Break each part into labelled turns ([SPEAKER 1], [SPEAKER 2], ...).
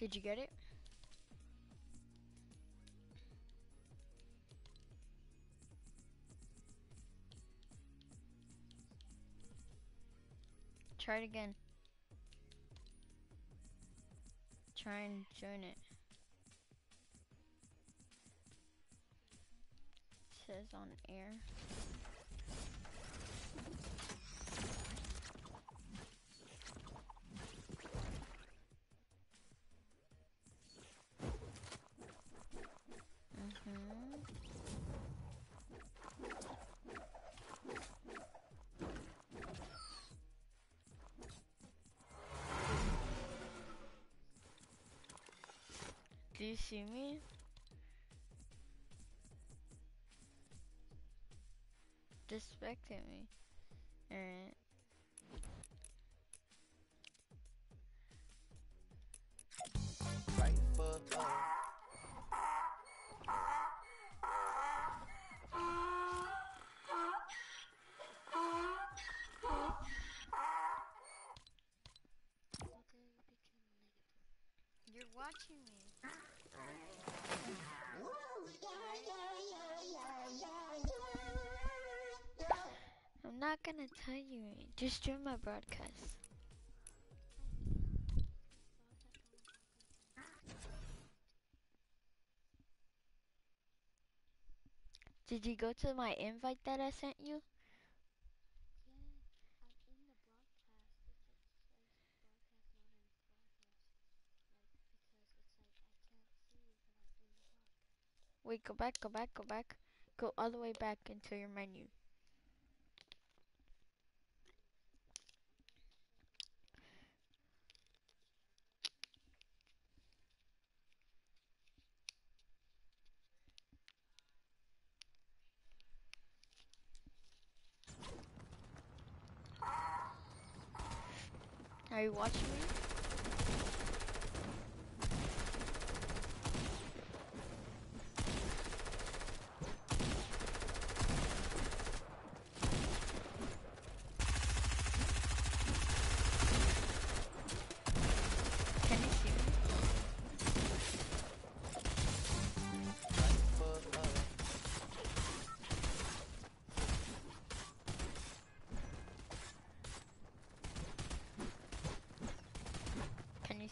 [SPEAKER 1] Did you get it? Try it again. Try and join it. Says on air. Mm-hmm. Do you see me? Disrespecting me. Alright. Watching me. I'm not gonna tell you. Just join my broadcast. Did you go to my invite that I sent you? Wait, go back, go back, go back. Go all the way back into your menu. Are you watching me?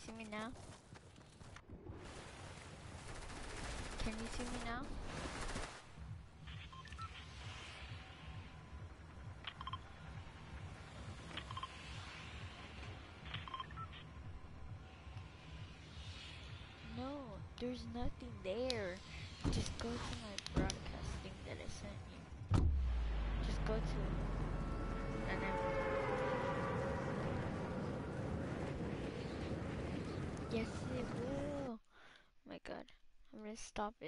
[SPEAKER 1] See me now? Can you see me now? No, there's nothing there. Just go to my broadcasting that I sent you. Just go to it. And then God. I'm gonna stop it.